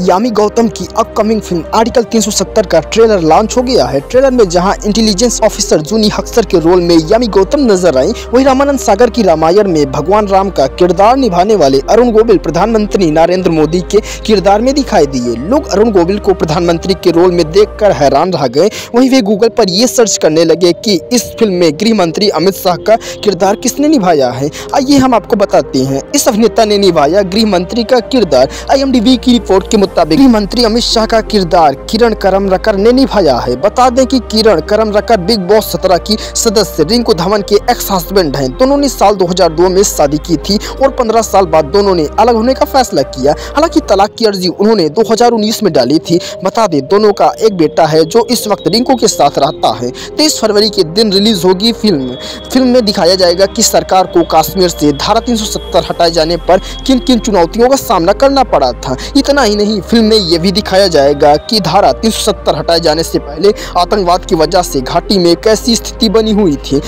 यामी गौतम की upcoming film article 370 का trailer launch हो गया है। ट्रेलर में जहाँ इंटेलिजेंस ऑफिसर जूनी हक्सर के रोल में यामी गौतम नज़र आई, वहीं रामानंद सागर की रामायण में भगवान राम का किरदार निभाने वाले अरुण गोविल प्रधानमंत्री नरेंद्र मोदी के किरदार में दिखाई दिए। लोग अरुण गोविल को प्रधानमंत्री के रोल में देखकर हैरान रह गए। वहीं वे गूगल पर ये सर्च करने लगे कि इस फ़िल्म में गृह मंत्री अमित शाह का किरदार किसने निभाया है। आइए हम आपको बताते हैं। इस अभिनेता ने निभाया गृह मंत्री का किरदार। आईएमडीबी की रिपोर्ट के मुताबिक मंत्री अमित शाह का किरदार किरण करम रकर ने निभाया है। बता दें कि किरण करम रकर बिग बॉस सत्रह की सदस्य, रिंकू धवन के एक्स हस्बैंड हैं। दोनों ने साल 2002 में शादी की थी और 15 साल बाद दोनों ने अलग होने का फैसला किया। हालाँकि तलाक की अर्जी उन्होंने 2019 में डाली थी। बता दें, दोनों का एक बेटा है जो इस वक्त रिंकू के साथ रहता है। तेईस फरवरी के दिन रिलीज़ होगी फ़िल्म। फ़िल्म में दिखाया जाएगा कि सरकार को काश्मीर से धारा 370 हटाए जाने पर किन किन चुनौतियों का सामना करना पड़ा था। इतना ही नहीं फ़िल्म में यह भी दिखाया जाएगा कि धारा 370 हटाए जाने से पहले आतंकवाद की वजह से घाटी में कैसी स्थिति बनी हुई थी।